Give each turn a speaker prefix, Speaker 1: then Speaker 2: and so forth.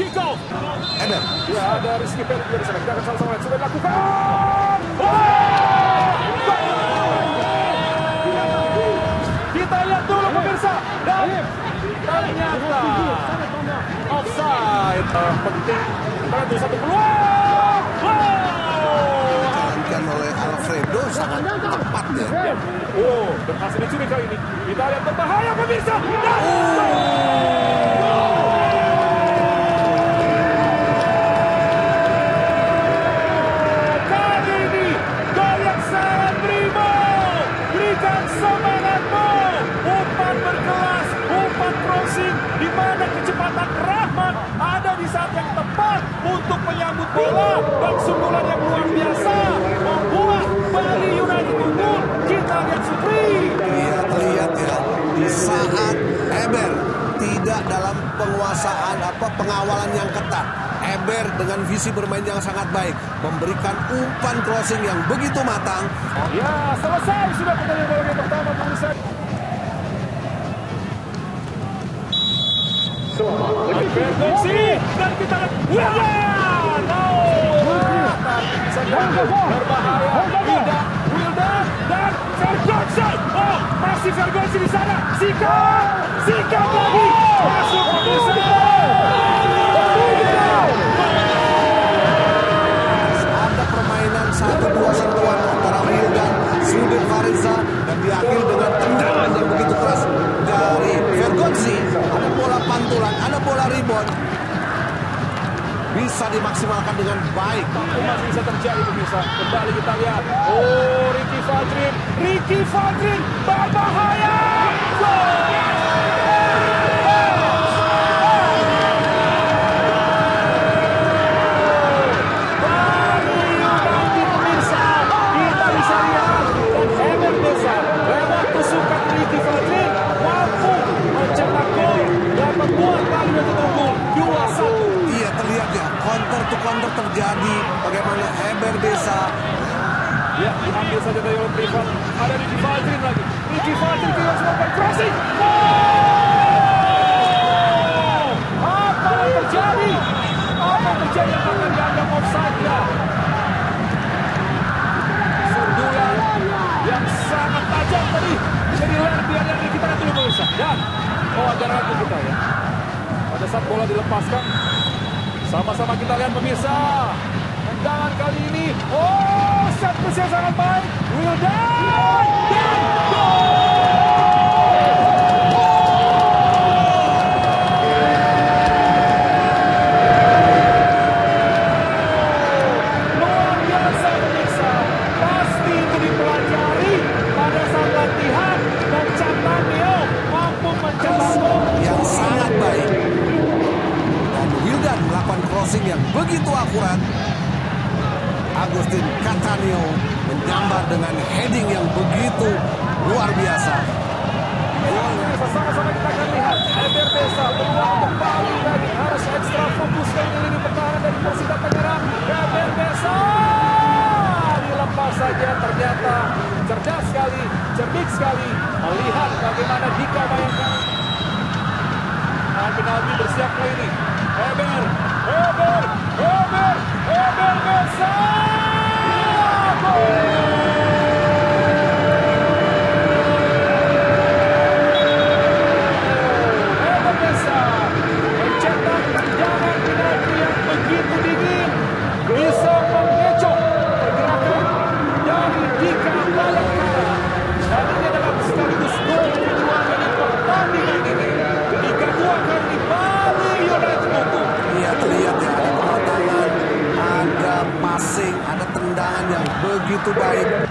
Speaker 1: kick off.
Speaker 2: Eber.
Speaker 1: Ya, ada Rizky Felix di sana. Kita akan sama-sama lihat. Sudah dilakukan. Oh! Kita lihat dulu pemirsa. Dan ternyata offside. Uh, penting. Dulu satu peluang. Wow!
Speaker 2: Dijalankan oleh Alfredo sangat tepat ya.
Speaker 1: Ya. Oh, berhasil dicuri kali ini. Kita lihat berbahaya pemirsa. Dan kali ini gol yang sangat prima. Berikan semangatmu. Umpan berkelas, umpan crossing di mana kecepatan Rahmat ada di saat yang tepat untuk menyambut bola dan sundulan yang luar biasa
Speaker 2: penguasaan apa pengawalan yang ketat. Eber dengan visi bermain yang sangat baik, memberikan umpan crossing yang begitu matang.
Speaker 1: Ya, selesai sudah pertandingan bola pertama pemirsa. Berfungsi dan kita Wildan. Sedang berbahaya. Wildan, Wildan dan Ferguson. Oh, masih Ferguson di sana. Sika lagi masuk pemirsa.
Speaker 2: Ada permainan satu dua sentuhan antara Wildan, Sudin Fariza dan diakhiri dengan tendangan yang begitu keras dari Vergonzi. Ada bola pantulan, ada bola rebound. Bisa dimaksimalkan dengan baik.
Speaker 1: Tapi masih bisa terjadi pemirsa. Kembali kita lihat. Oh, Ricky Fadrin. Ricky Fadrin berbahaya. Gol!
Speaker 2: To counter terjadi. Bagaimana Eber Desa
Speaker 1: Ya, diambil saja dari oleh Privat. Ada Ricky Fadrin lagi. Ricky Fadrin keluar semua crossing. Wow! Apa yang terjadi? Apa yang terjadi? Apakah dianggap offside ya? Sundulan yang sangat tajam tadi. Jadi biar biar yang kita lihat dulu. Dan oh ada ragu kita ya. Pada saat bola dilepaskan, sama-sama kita lihat pemirsa. Tendangan kali ini, oh set yang sangat baik. Wildan dan Luar biasa pemirsa. Pasti itu dipelajari pada saat latihan dan Cataneo mampu mencetak gol.
Speaker 2: yang sangat baik. Dan Wildan crossing yang begitu akurat. Agustin Cattaneo menyambar dengan heading yang begitu luar biasa.
Speaker 1: Sama-sama kita akan lihat Eber Desa peluang kembali lagi harus ekstra fokus ke lini pertahanan dari Persita Tangerang. Eber Desa dilepas saja ternyata cerdas sekali, cerdik sekali melihat bagaimana Dika bayangkan. Alvin Alvin bersiap ini. Eber, Eber, Eber, Eber Desa.
Speaker 2: Ada kematangan,